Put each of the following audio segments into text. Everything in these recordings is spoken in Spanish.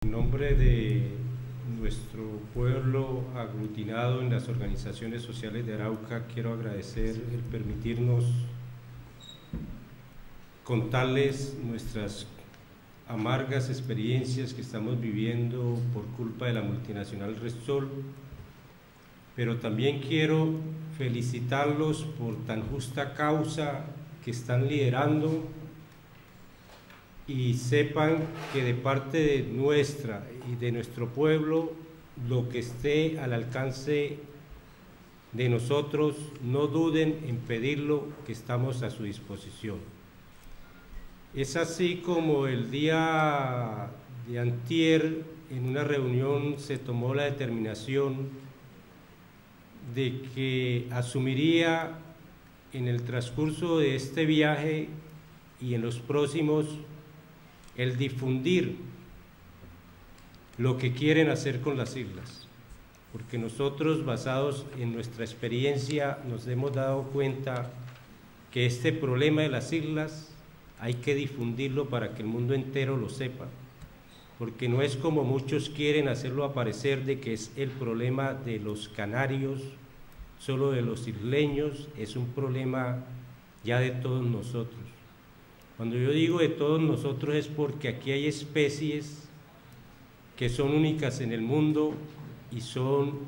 En nombre de nuestro pueblo aglutinado en las organizaciones sociales de Arauca, quiero agradecer el permitirnos contarles nuestras amargas experiencias que estamos viviendo por culpa de la multinacional Restol, pero también quiero felicitarlos por tan justa causa que están liderando y sepan que de parte de nuestra y de nuestro pueblo, lo que esté al alcance de nosotros, no duden en pedirlo, que estamos a su disposición. Es así como el día de antier, en una reunión, se tomó la determinación de que asumiría en el transcurso de este viaje y en los próximos el difundir lo que quieren hacer con las islas, porque nosotros basados en nuestra experiencia nos hemos dado cuenta que este problema de las islas hay que difundirlo para que el mundo entero lo sepa, porque no es como muchos quieren hacerlo aparecer de que es el problema de los canarios, solo de los isleños, es un problema ya de todos nosotros. Cuando yo digo de todos nosotros es porque aquí hay especies que son únicas en el mundo y son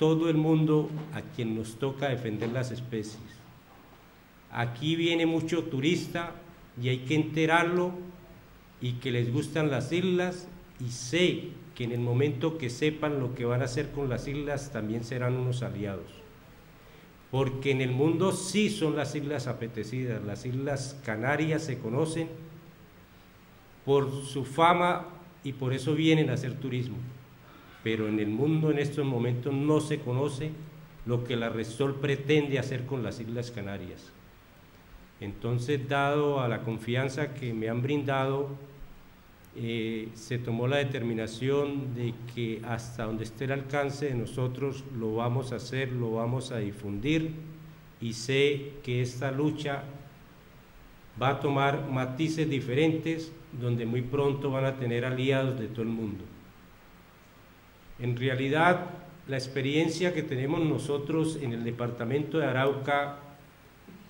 todo el mundo a quien nos toca defender las especies. Aquí viene mucho turista y hay que enterarlo y que les gustan las islas y sé que en el momento que sepan lo que van a hacer con las islas también serán unos aliados porque en el mundo sí son las islas apetecidas, las islas Canarias se conocen por su fama y por eso vienen a hacer turismo, pero en el mundo en estos momentos no se conoce lo que la Resol pretende hacer con las Islas Canarias. Entonces, dado a la confianza que me han brindado, eh, se tomó la determinación de que hasta donde esté el alcance de nosotros lo vamos a hacer, lo vamos a difundir y sé que esta lucha va a tomar matices diferentes donde muy pronto van a tener aliados de todo el mundo. En realidad, la experiencia que tenemos nosotros en el departamento de Arauca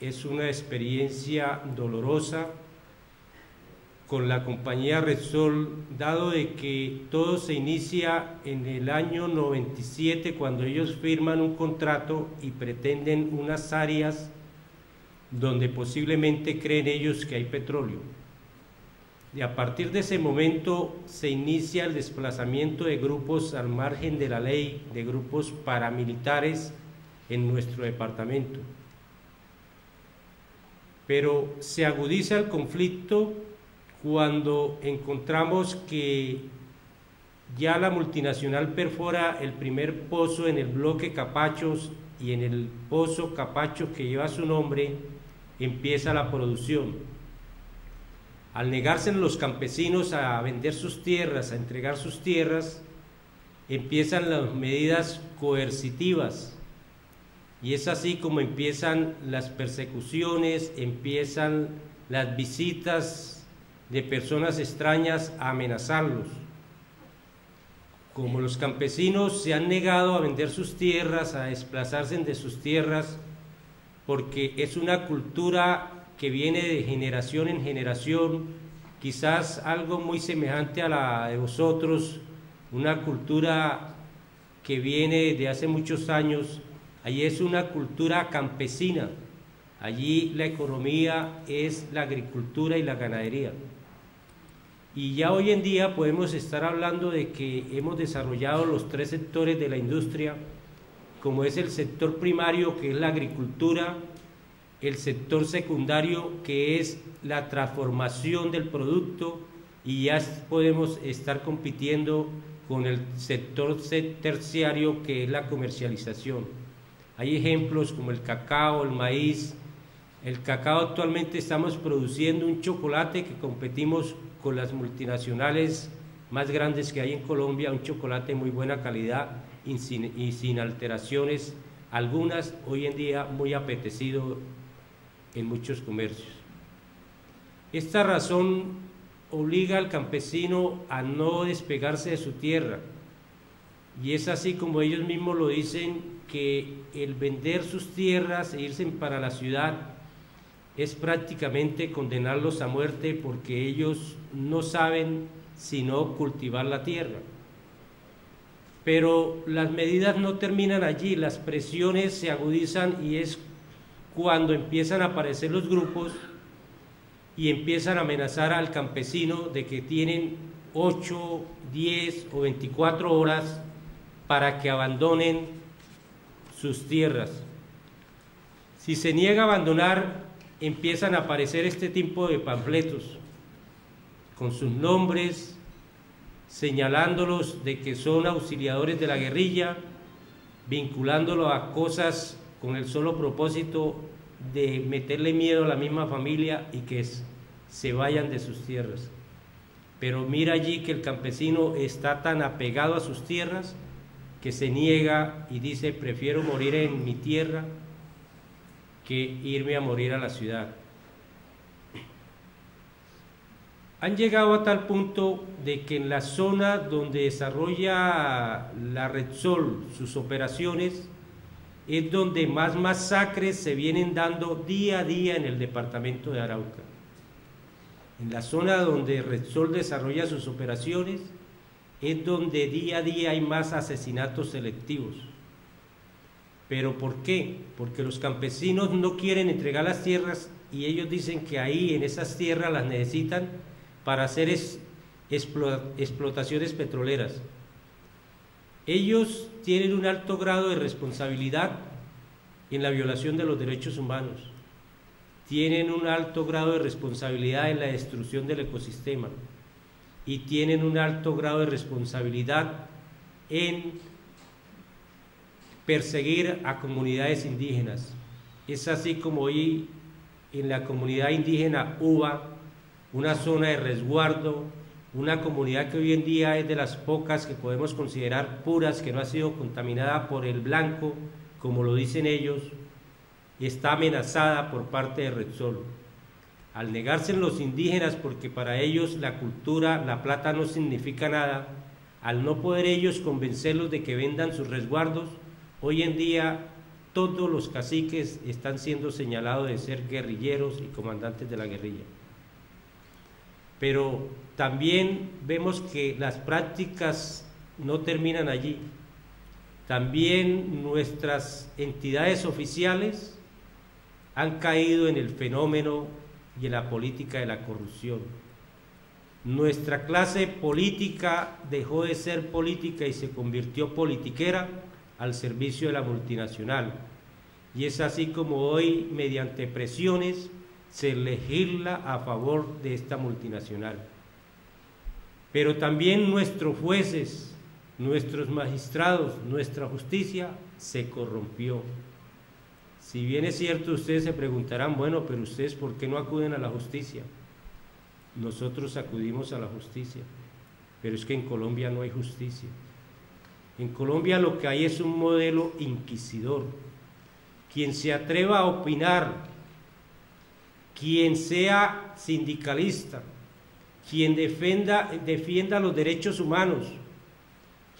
es una experiencia dolorosa, con la compañía Repsol, dado de que todo se inicia en el año 97 cuando ellos firman un contrato y pretenden unas áreas donde posiblemente creen ellos que hay petróleo. Y a partir de ese momento se inicia el desplazamiento de grupos al margen de la ley, de grupos paramilitares en nuestro departamento. Pero se agudiza el conflicto cuando encontramos que ya la multinacional perfora el primer pozo en el bloque Capachos y en el pozo Capacho que lleva su nombre empieza la producción. Al negarse los campesinos a vender sus tierras, a entregar sus tierras, empiezan las medidas coercitivas. Y es así como empiezan las persecuciones, empiezan las visitas de personas extrañas a amenazarlos. Como los campesinos se han negado a vender sus tierras, a desplazarse de sus tierras, porque es una cultura que viene de generación en generación, quizás algo muy semejante a la de vosotros, una cultura que viene de hace muchos años, allí es una cultura campesina, allí la economía es la agricultura y la ganadería. Y ya hoy en día podemos estar hablando de que hemos desarrollado los tres sectores de la industria, como es el sector primario, que es la agricultura, el sector secundario, que es la transformación del producto, y ya podemos estar compitiendo con el sector terciario, que es la comercialización. Hay ejemplos como el cacao, el maíz. El cacao actualmente estamos produciendo un chocolate que competimos con las multinacionales más grandes que hay en Colombia, un chocolate de muy buena calidad y sin, alteraciones, algunas hoy en día muy apetecido en muchos comercios. Esta razón obliga al campesino a no despegarse de su tierra. Y es así como ellos mismos lo dicen, que el vender sus tierras e irse para la ciudad es prácticamente condenarlos a muerte porque ellos no saben sino cultivar la tierra. Pero las medidas no terminan allí, las presiones se agudizan y es cuando empiezan a aparecer los grupos y empiezan a amenazar al campesino de que tienen 8, 10 o 24 horas para que abandonen sus tierras. Si se niega a abandonar, empiezan a aparecer este tipo de panfletos con sus nombres, señalándolos de que son auxiliadores de la guerrilla, vinculándolo a cosas con el solo propósito de meterle miedo a la misma familia y que se vayan de sus tierras. Pero mira allí que el campesino está tan apegado a sus tierras que se niega y dice, prefiero morir en mi tierra que irme a morir a la ciudad. Han llegado a tal punto de que en la zona donde desarrolla la Red Sol sus operaciones, es donde más masacres se vienen dando día a día en el departamento de Arauca. En la zona donde Repsol desarrolla sus operaciones es donde día a día hay más asesinatos selectivos. ¿Pero por qué? Porque los campesinos no quieren entregar las tierras y ellos dicen que ahí en esas tierras las necesitan para hacer explotaciones petroleras. Ellos tienen un alto grado de responsabilidad en la violación de los derechos humanos, tienen un alto grado de responsabilidad en la destrucción del ecosistema y tienen un alto grado de responsabilidad en perseguir a comunidades indígenas. Es así como hoy en la comunidad indígena UBA, una zona de resguardo, una comunidad que hoy en día es de las pocas que podemos considerar puras, que no ha sido contaminada por el blanco, como lo dicen ellos, y está amenazada por parte de Repsol. Al negarse los indígenas porque para ellos la cultura, la plata no significa nada, al no poder ellos convencerlos de que vendan sus resguardos, hoy en día todos los caciques están siendo señalados de ser guerrilleros y comandantes de la guerrilla pero también vemos que las prácticas no terminan allí. También nuestras entidades oficiales han caído en el fenómeno y en la política de la corrupción. Nuestra clase política dejó de ser política y se convirtió politiquera al servicio de la multinacional. Y es así como hoy, mediante presiones, se legisla a favor de esta multinacional. Pero también nuestros jueces, nuestros magistrados, nuestra justicia se corrompió. Si bien es cierto, ustedes se preguntarán, bueno, pero ustedes ¿por qué no acuden a la justicia? Nosotros acudimos a la justicia, pero es que en Colombia no hay justicia. En Colombia lo que hay es un modelo inquisidor. Quien se atreva a opinar quien sea sindicalista, quien defienda los derechos humanos,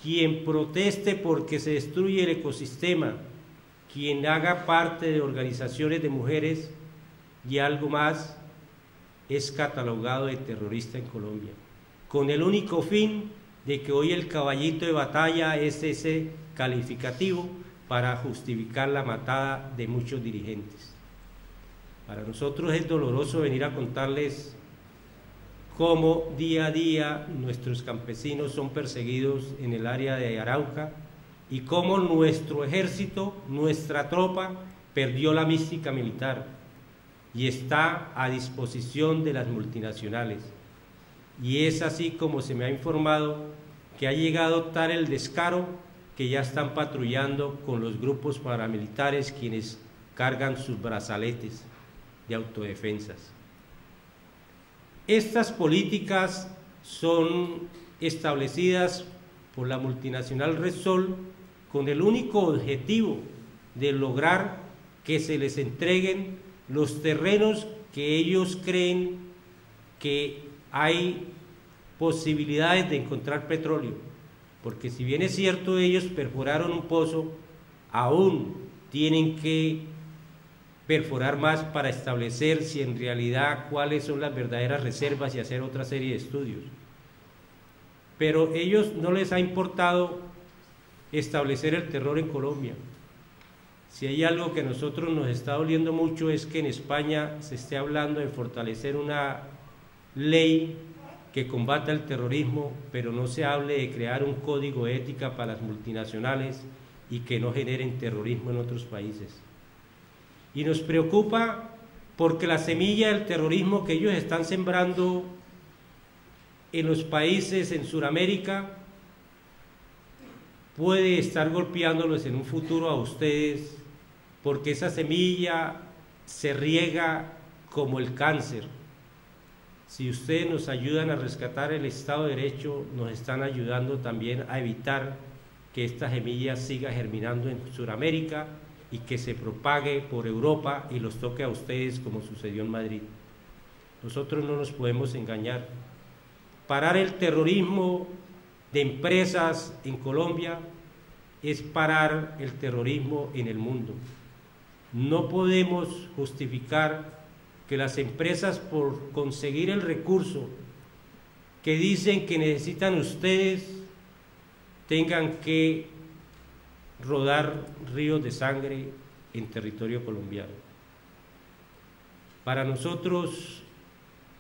quien proteste porque se destruye el ecosistema, quien haga parte de organizaciones de mujeres y algo más, es catalogado de terrorista en Colombia, con el único fin de que hoy el caballito de batalla es ese calificativo para justificar la matada de muchos dirigentes. Para nosotros es doloroso venir a contarles cómo día a día nuestros campesinos son perseguidos en el área de Arauca y cómo nuestro ejército, nuestra tropa, perdió la mística militar y está a disposición de las multinacionales. Y es así como se me ha informado que ha llegado tal el descaro que ya están patrullando con los grupos paramilitares quienes cargan sus brazaletes de autodefensas. Estas políticas son establecidas por la multinacional Resol con el único objetivo de lograr que se les entreguen los terrenos que ellos creen que hay posibilidades de encontrar petróleo, porque si bien es cierto ellos perforaron un pozo, aún tienen que perforar más para establecer si en realidad cuáles son las verdaderas reservas y hacer otra serie de estudios. Pero ellos no les ha importado establecer el terror en Colombia. Si hay algo que a nosotros nos está doliendo mucho es que en España se esté hablando de fortalecer una ley que combata el terrorismo, pero no se hable de crear un código ética para las multinacionales y que no generen terrorismo en otros países. Y nos preocupa porque la semilla del terrorismo que ellos están sembrando en los países en Sudamérica puede estar golpeándolos en un futuro a ustedes porque esa semilla se riega como el cáncer. Si ustedes nos ayudan a rescatar el Estado de Derecho, nos están ayudando también a evitar que esta semilla siga germinando en Sudamérica y que se propague por Europa y los toque a ustedes como sucedió en Madrid. Nosotros no nos podemos engañar. Parar el terrorismo de empresas en Colombia es parar el terrorismo en el mundo. No podemos justificar que las empresas por conseguir el recurso que dicen que necesitan ustedes tengan que rodar ríos de sangre en territorio colombiano. Para nosotros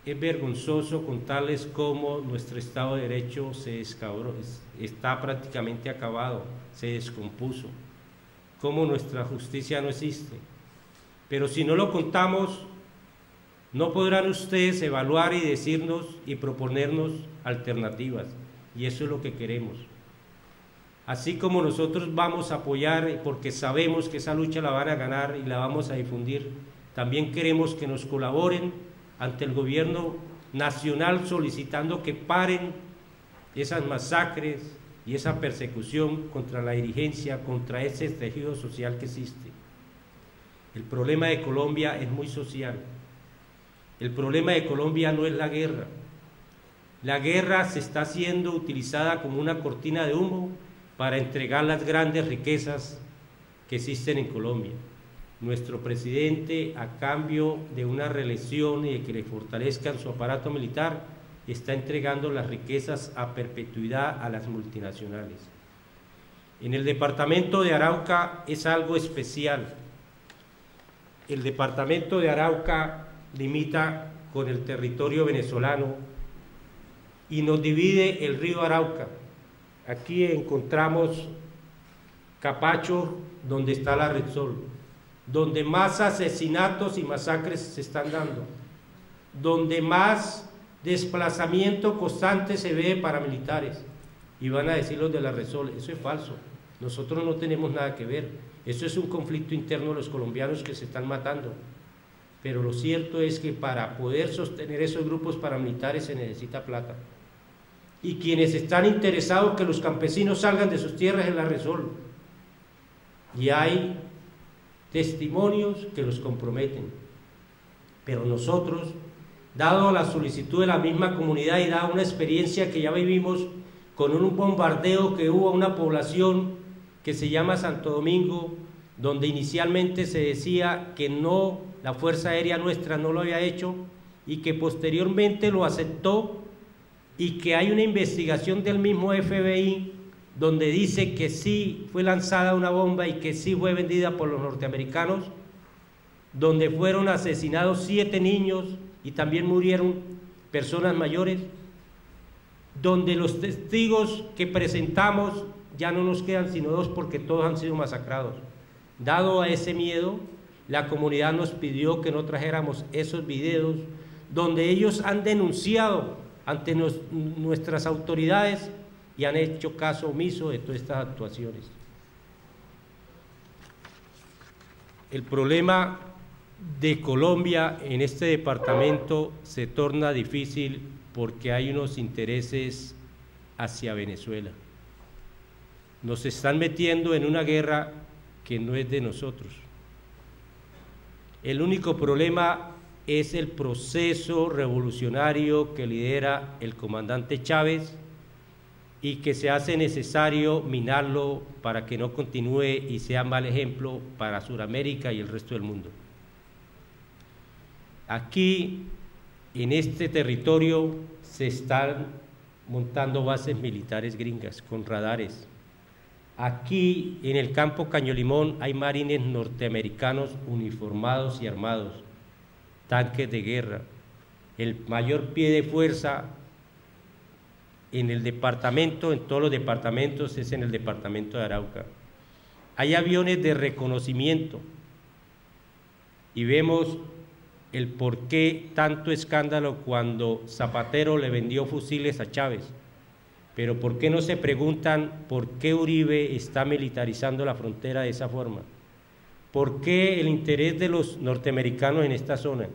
es vergonzoso contarles cómo nuestro Estado de Derecho se descabró, está prácticamente acabado, se descompuso, cómo nuestra justicia no existe. Pero si no lo contamos, no podrán ustedes evaluar y decirnos y proponernos alternativas. Y eso es lo que queremos. Así como nosotros vamos a apoyar porque sabemos que esa lucha la van a ganar y la vamos a difundir, también queremos que nos colaboren ante el gobierno nacional solicitando que paren esas masacres y esa persecución contra la dirigencia, contra ese tejido social que existe. El problema de Colombia es muy social. El problema de Colombia no es la guerra. La guerra se está siendo utilizada como una cortina de humo para entregar las grandes riquezas que existen en Colombia nuestro presidente, a cambio de una reelección y de que le fortalezcan su aparato militar, está entregando las riquezas a perpetuidad a las multinacionales. En el departamento de Arauca es algo especial. El departamento de Arauca limita con el territorio venezolano y nos divide el río Arauca. Aquí encontramos Capacho, donde está la Red Sol donde más asesinatos y masacres se están dando, donde más desplazamiento constante se ve para militares. Y van a decir los de la Resol, eso es falso, nosotros no tenemos nada que ver, eso es un conflicto interno de los colombianos que se están matando. Pero lo cierto es que para poder sostener esos grupos paramilitares se necesita plata. Y quienes están interesados que los campesinos salgan de sus tierras en la Resol. Y hay testimonios que los comprometen. Pero nosotros, dado la solicitud de la misma comunidad y dado una experiencia que ya vivimos con un bombardeo que hubo a una población que se llama Santo Domingo, donde inicialmente se decía que no, la Fuerza Aérea nuestra no lo había hecho y que posteriormente lo aceptó y que hay una investigación del mismo FBI donde dice que sí fue lanzada una bomba y que sí fue vendida por los norteamericanos, donde fueron asesinados siete niños y también murieron personas mayores, donde los testigos que presentamos ya no nos quedan sino dos porque todos han sido masacrados. Dado a ese miedo, la comunidad nos pidió que no trajéramos esos videos donde ellos han denunciado ante nuestras autoridades y han hecho caso omiso de todas estas actuaciones. El problema de Colombia en este departamento se torna difícil porque hay unos intereses hacia Venezuela. Nos están metiendo en una guerra que no es de nosotros. El único problema es el proceso revolucionario que lidera el comandante Chávez y que se hace necesario minarlo para que no continúe y sea mal ejemplo para Sudamérica y el resto del mundo. Aquí, en este territorio, se están montando bases militares gringas con radares. Aquí, en el campo Caño Limón, hay marines norteamericanos uniformados y armados, tanques de guerra. El mayor pie de fuerza en el departamento, en todos los departamentos, es en el departamento de Arauca. Hay aviones de reconocimiento y vemos el por qué tanto escándalo cuando Zapatero le vendió fusiles a Chávez. Pero ¿por qué no se preguntan por qué Uribe está militarizando la frontera de esa forma? ¿Por qué el interés de los norteamericanos en esta zona?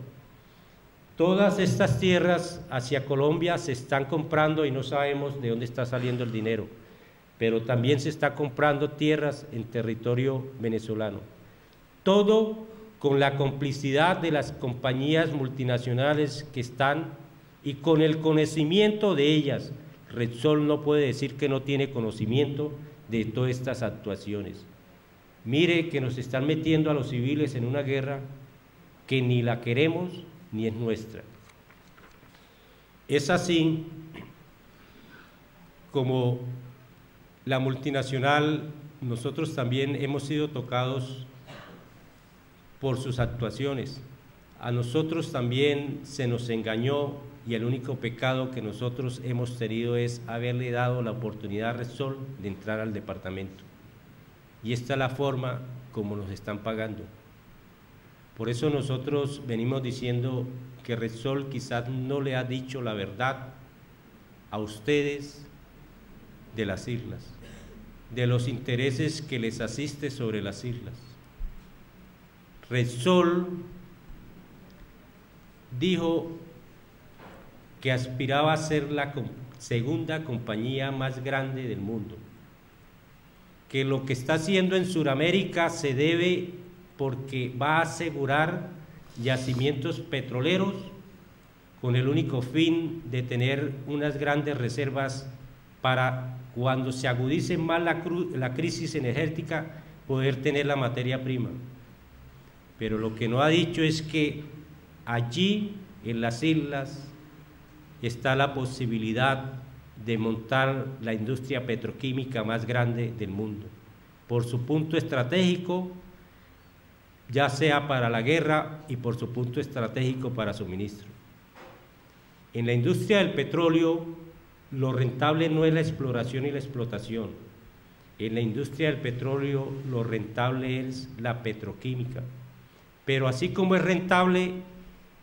Todas estas tierras hacia Colombia se están comprando y no sabemos de dónde está saliendo el dinero, pero también se está comprando tierras en territorio venezolano. Todo con la complicidad de las compañías multinacionales que están y con el conocimiento de ellas. Repsol no puede decir que no tiene conocimiento de todas estas actuaciones. Mire que nos están metiendo a los civiles en una guerra que ni la queremos ni es nuestra. Es así como la multinacional, nosotros también hemos sido tocados por sus actuaciones. A nosotros también se nos engañó y el único pecado que nosotros hemos tenido es haberle dado la oportunidad a Resol de entrar al departamento. Y esta es la forma como nos están pagando. Por eso nosotros venimos diciendo que Resol quizás no le ha dicho la verdad a ustedes de las islas, de los intereses que les asiste sobre las islas. Resol dijo que aspiraba a ser la segunda compañía más grande del mundo, que lo que está haciendo en Sudamérica se debe porque va a asegurar yacimientos petroleros con el único fin de tener unas grandes reservas para cuando se agudice más la, la crisis energética poder tener la materia prima. Pero lo que no ha dicho es que allí, en las islas, está la posibilidad de montar la industria petroquímica más grande del mundo. Por su punto estratégico, ya sea para la guerra y por su punto estratégico para suministro. En la industria del petróleo, lo rentable no es la exploración y la explotación. En la industria del petróleo, lo rentable es la petroquímica. Pero así como es rentable,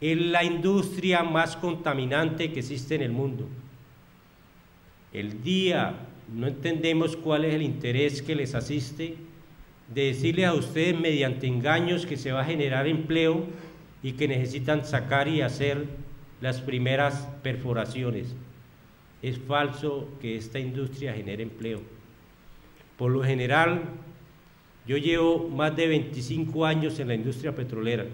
es la industria más contaminante que existe en el mundo. El día no entendemos cuál es el interés que les asiste, de decirles a ustedes mediante engaños que se va a generar empleo y que necesitan sacar y hacer las primeras perforaciones. Es falso que esta industria genere empleo. Por lo general, yo llevo más de 25 años en la industria petrolera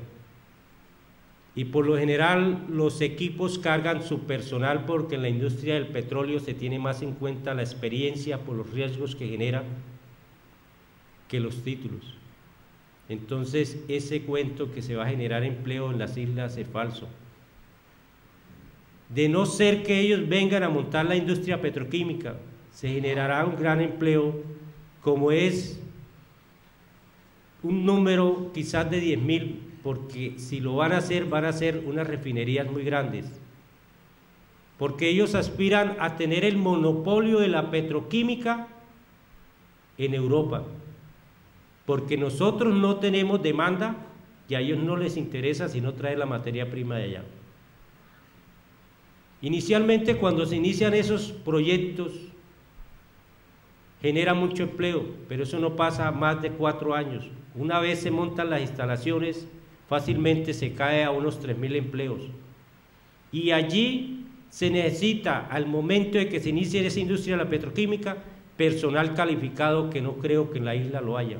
y por lo general los equipos cargan su personal porque en la industria del petróleo se tiene más en cuenta la experiencia por los riesgos que genera que los títulos. Entonces, ese cuento que se va a generar empleo en las islas es falso. De no ser que ellos vengan a montar la industria petroquímica, se generará un gran empleo, como es un número quizás de 10 mil, porque si lo van a hacer, van a ser unas refinerías muy grandes. Porque ellos aspiran a tener el monopolio de la petroquímica en Europa porque nosotros no tenemos demanda y a ellos no les interesa si no trae la materia prima de allá. Inicialmente cuando se inician esos proyectos genera mucho empleo, pero eso no pasa más de cuatro años. Una vez se montan las instalaciones, fácilmente se cae a unos 3.000 empleos. Y allí se necesita, al momento de que se inicie esa industria de la petroquímica, personal calificado que no creo que en la isla lo haya.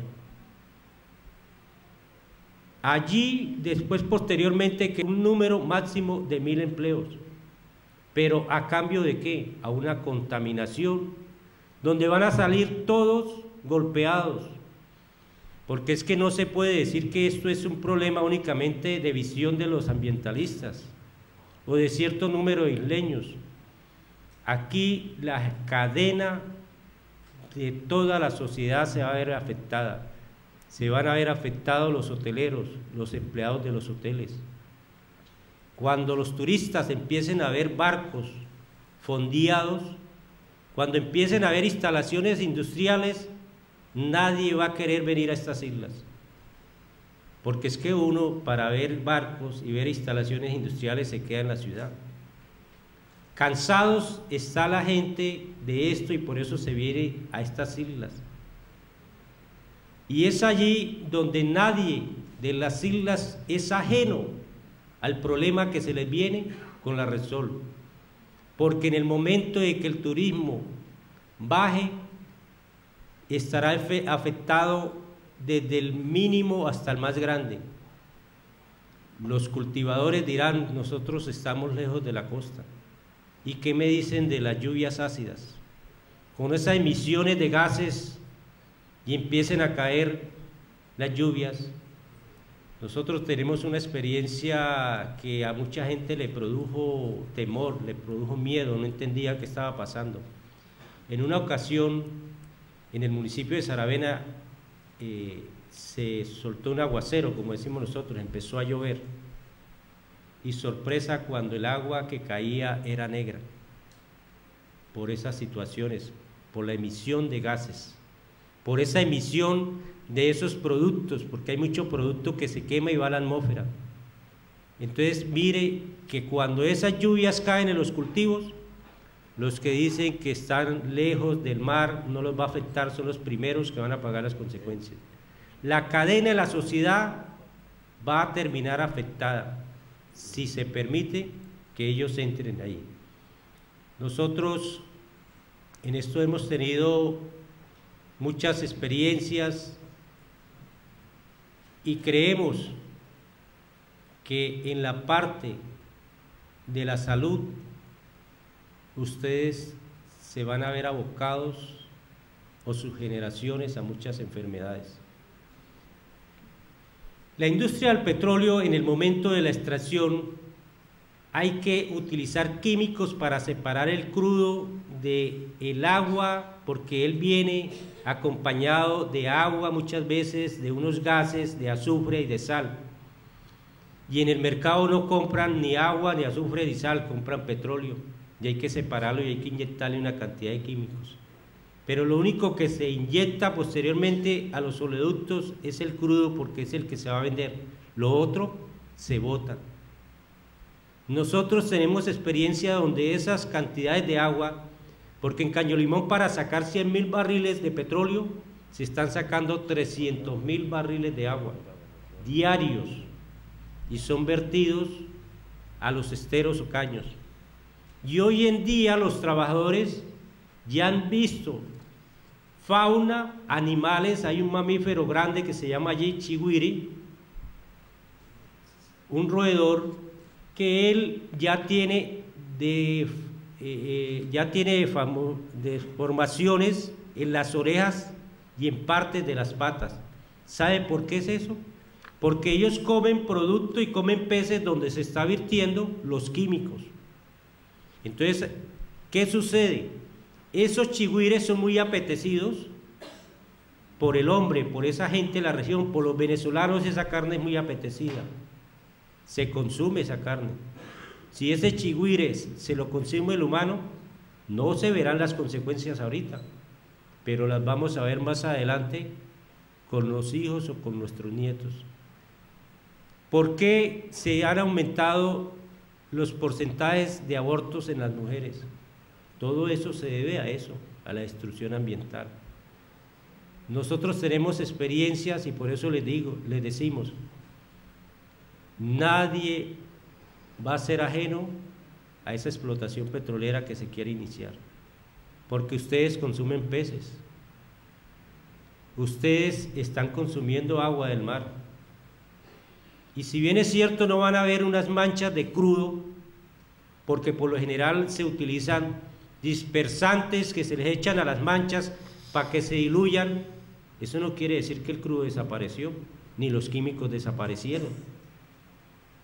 Allí, después, posteriormente, que un número máximo de mil empleos. Pero a cambio de qué? A una contaminación, donde van a salir todos golpeados. Porque es que no se puede decir que esto es un problema únicamente de visión de los ambientalistas o de cierto número de isleños. Aquí la cadena de toda la sociedad se va a ver afectada. Se van a ver afectados los hoteleros, los empleados de los hoteles. Cuando los turistas empiecen a ver barcos fondeados, cuando empiecen a ver instalaciones industriales, nadie va a querer venir a estas islas. Porque es que uno para ver barcos y ver instalaciones industriales se queda en la ciudad. Cansados está la gente de esto y por eso se viene a estas islas. Y es allí donde nadie de las islas es ajeno al problema que se les viene con la Resol. Porque en el momento de que el turismo baje, estará afectado desde el mínimo hasta el más grande. Los cultivadores dirán, nosotros estamos lejos de la costa. ¿Y qué me dicen de las lluvias ácidas? Con esas emisiones de gases y empiecen a caer las lluvias. Nosotros tenemos una experiencia que a mucha gente le produjo temor, le produjo miedo, no entendía qué estaba pasando. En una ocasión, en el municipio de Saravena, eh, se soltó un aguacero, como decimos nosotros, empezó a llover y sorpresa cuando el agua que caía era negra por esas situaciones, por la emisión de gases, por esa emisión de esos productos, porque hay mucho producto que se quema y va a la atmósfera. Entonces mire que cuando esas lluvias caen en los cultivos, los que dicen que están lejos del mar no los va a afectar, son los primeros que van a pagar las consecuencias. La cadena de la sociedad va a terminar afectada si se permite que ellos entren ahí. Nosotros en esto hemos tenido muchas experiencias y creemos que en la parte de la salud ustedes se van a ver abocados o sus generaciones a muchas enfermedades. La industria del petróleo en el momento de la extracción hay que utilizar químicos para separar el crudo del el agua porque él viene acompañado de agua muchas veces, de unos gases, de azufre y de sal. Y en el mercado no compran ni agua, ni azufre, ni sal, compran petróleo. Y hay que separarlo y hay que inyectarle una cantidad de químicos pero lo único que se inyecta posteriormente a los oleoductos es el crudo porque es el que se va a vender. Lo otro se bota. Nosotros tenemos experiencia donde esas cantidades de agua, porque en Caño Limón para sacar 100 mil barriles de petróleo se están sacando 300 mil barriles de agua diarios y son vertidos a los esteros o caños. Y hoy en día los trabajadores ya han visto fauna, animales, hay un mamífero grande que se llama allí chihuiri, un roedor que él ya tiene de, eh, eh, ya tiene deformaciones en las orejas y en partes de las patas. ¿Sabe por qué es eso? Porque ellos comen producto y comen peces donde se está virtiendo los químicos. Entonces, ¿qué sucede? Esos chigüires son muy apetecidos por el hombre, por esa gente de la región, por los venezolanos esa carne es muy apetecida. Se consume esa carne. Si ese chigüire se lo consume el humano, no se verán las consecuencias ahorita, pero las vamos a ver más adelante con los hijos o con nuestros nietos. ¿Por qué se han aumentado los porcentajes de abortos en las mujeres? Todo eso se debe a eso, a la destrucción ambiental. Nosotros tenemos experiencias y por eso les digo, les decimos, nadie va a ser ajeno a esa explotación petrolera que se quiere iniciar, porque ustedes consumen peces, ustedes están consumiendo agua del mar Y si bien es cierto, no van a haber unas manchas de crudo, porque por lo general se utilizan dispersantes que se les echan a las manchas para que se diluyan, eso no quiere decir que el crudo desapareció, ni los químicos desaparecieron.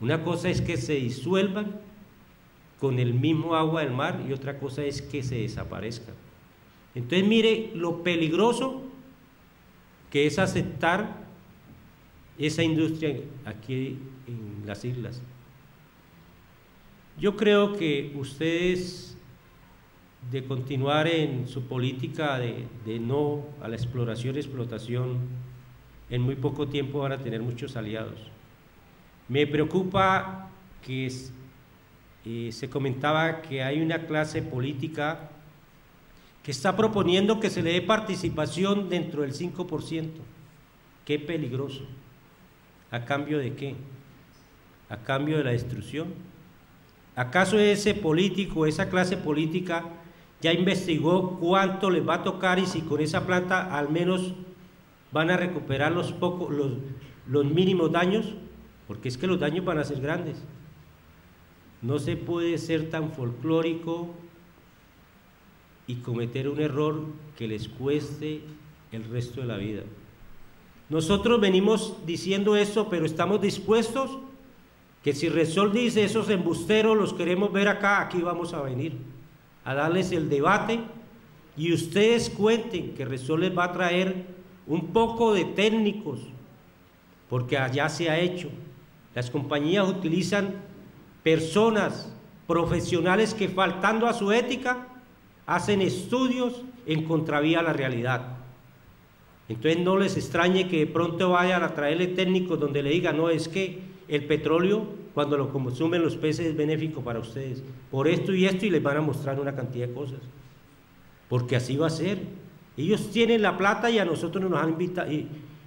Una cosa es que se disuelvan con el mismo agua del mar y otra cosa es que se desaparezcan. Entonces mire lo peligroso que es aceptar esa industria aquí en las islas. Yo creo que ustedes de continuar en su política de, no a la exploración y explotación, en muy poco tiempo van a tener muchos aliados. Me preocupa que eh, se comentaba que hay una clase política que está proponiendo que se le dé participación dentro del 5%. Qué peligroso. ¿A cambio de qué? ¿A cambio de la destrucción? ¿Acaso ese político, esa clase política, ya investigó cuánto les va a tocar y si con esa planta al menos van a recuperar los, pocos, los, mínimos daños? Porque es que los daños van a ser grandes. No se puede ser tan folclórico y cometer un error que les cueste el resto de la vida. Nosotros venimos diciendo eso, pero estamos dispuestos que si Resol dice esos embusteros los queremos ver acá, aquí vamos a venir a darles el debate y ustedes cuenten que Resol les va a traer un poco de técnicos, porque allá se ha hecho. Las compañías utilizan personas profesionales que faltando a su ética hacen estudios en contravía a la realidad. Entonces no les extrañe que de pronto vayan a traerle técnicos donde le digan, no, es que el petróleo cuando lo consumen los peces es benéfico para ustedes, por esto y esto y les van a mostrar una cantidad de cosas, porque así va a ser. Ellos tienen la plata y a nosotros nos han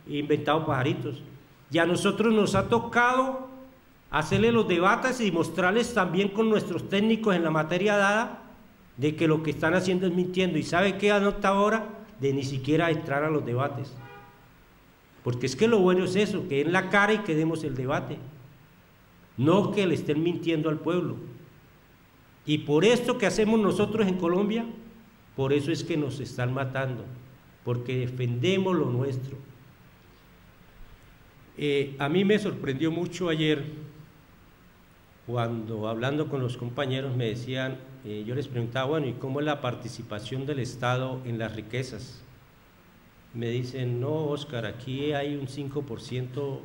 inventado pajaritos. Y a nosotros nos ha tocado hacerle los debates y mostrarles también con nuestros técnicos en la materia dada de que lo que están haciendo es mintiendo. ¿Y sabe qué anota ahora? De ni siquiera entrar a los debates. Porque es que lo bueno es eso, que en la cara y que demos el debate. No que le estén mintiendo al pueblo. Y por esto que hacemos nosotros en Colombia, por eso es que nos están matando, porque defendemos lo nuestro. Eh, a mí me sorprendió mucho ayer cuando hablando con los compañeros me decían, eh, yo les preguntaba, bueno, ¿y cómo es la participación del Estado en las riquezas? Me dicen, no, Oscar, aquí hay un 5%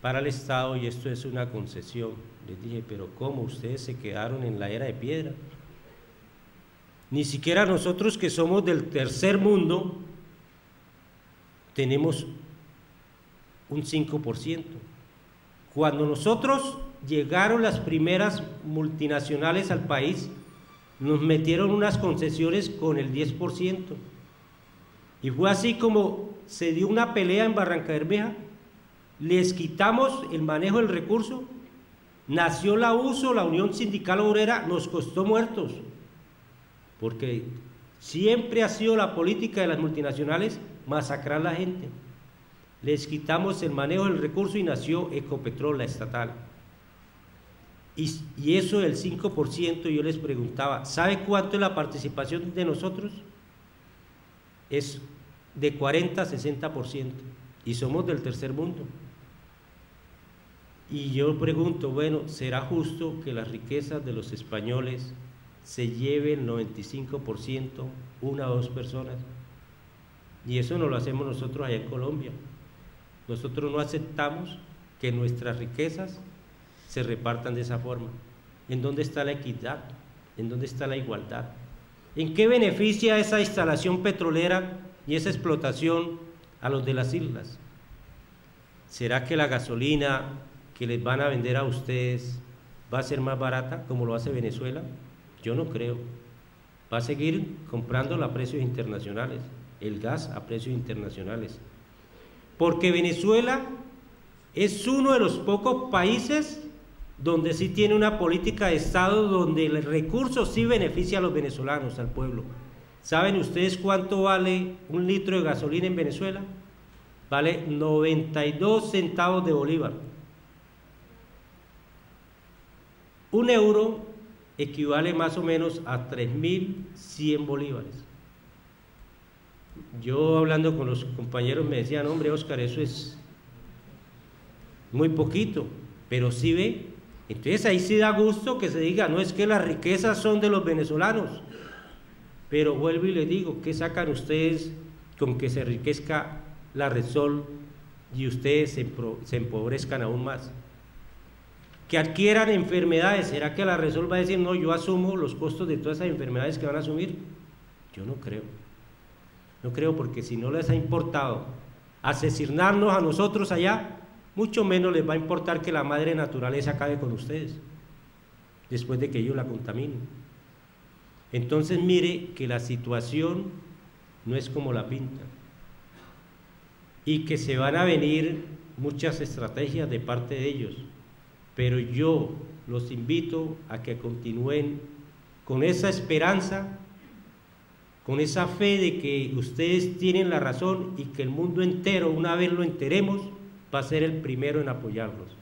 para el Estado y esto es una concesión. Les dije, pero ¿cómo? Ustedes se quedaron en la era de piedra. Ni siquiera nosotros que somos del tercer mundo tenemos un 5%. Cuando nosotros llegaron las primeras multinacionales al país, nos metieron unas concesiones con el 10%. Y fue así como se dio una pelea en Barranca Bermeja, les quitamos el manejo del recurso, nació la USO, la Unión Sindical Obrera, nos costó muertos, porque siempre ha sido la política de las multinacionales masacrar a la gente. Les quitamos el manejo del recurso y nació Ecopetrol, la estatal. Y, eso del 5%, yo les preguntaba, ¿sabe cuánto es la participación de nosotros? Es de 40 a 60%. Y somos del tercer mundo. Y yo pregunto, bueno, ¿será justo que las riquezas de los españoles se lleven 95% una o dos personas? Y eso no lo hacemos nosotros allá en Colombia. Nosotros no aceptamos que nuestras riquezas se repartan de esa forma. ¿En dónde está la equidad? ¿En dónde está la igualdad? ¿En qué beneficia esa instalación petrolera y esa explotación a los de las islas? ¿Será que la gasolina que les van a vender a ustedes va a ser más barata como lo hace Venezuela? Yo no creo. Va a seguir comprando a precios internacionales, el gas a precios internacionales. Porque Venezuela es uno de los pocos países donde sí tiene una política de Estado donde el recurso sí beneficia a los venezolanos, al pueblo. ¿Saben ustedes cuánto vale un litro de gasolina en Venezuela? Vale 92 centavos de bolívar. Un euro equivale más o menos a 3.100 bolívares. Yo hablando con los compañeros me decían, hombre Oscar, eso es muy poquito, pero sí ve. Entonces ahí sí da gusto que se diga, no es que las riquezas son de los venezolanos, pero vuelvo y le digo, ¿qué sacan ustedes con que se enriquezca la Resol y ustedes se, empobrezcan aún más? Que adquieran enfermedades, ¿será que la Resol va a decir, no, yo asumo los costos de todas esas enfermedades que van a asumir? Yo no creo. No creo porque si no les ha importado asesinarnos a nosotros allá, mucho menos les va a importar que la madre naturaleza acabe con ustedes, después de que ellos la contaminen. Entonces mire que la situación no es como la pinta y que se van a venir muchas estrategias de parte de ellos, pero yo los invito a que continúen con esa esperanza con esa fe de que ustedes tienen la razón y que el mundo entero, una vez lo enteremos, va a ser el primero en apoyarlos.